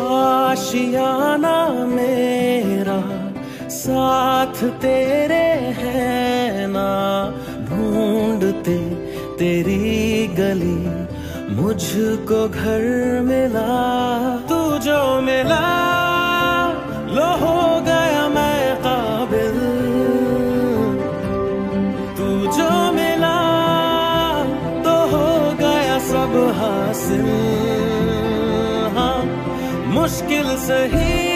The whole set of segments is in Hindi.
आशियाना मेरा, साथ तेरे है ना। ढूंढते तेरी गली, मुझको घर मिला। तू जो मिला, लो हो गया मैं काबिल। तू जो मिला तो हो गया सब हासिल। मुश्किल सही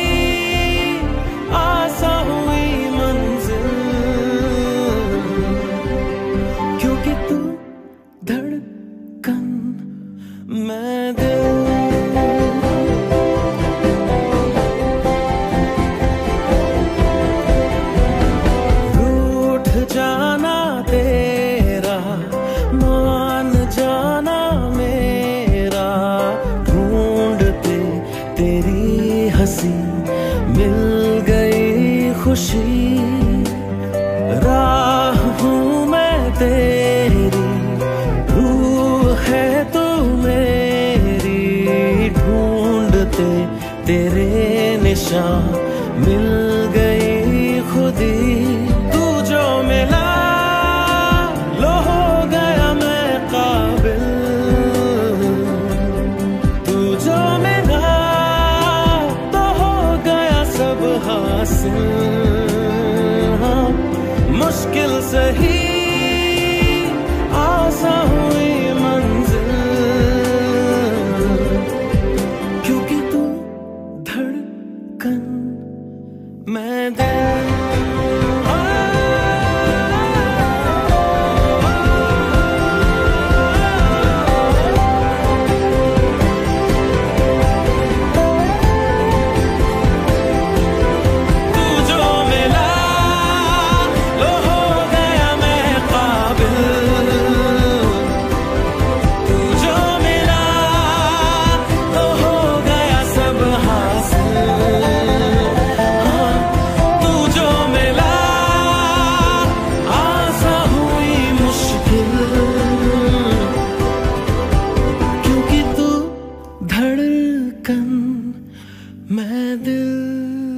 खुशी, राह हूँ मैं तेरी रूह है तू मेरी, ढूंढते तेरे निशान, मिल गई खुदी, तू जो मिला लो हो गया मैं काबिल। तू जो मिला तो हो गया सब हासिल। मुश्किल सही आसा हुई मंजिल। क्योंकि तू धड़कन मैं दिल धड़कन मैं दिल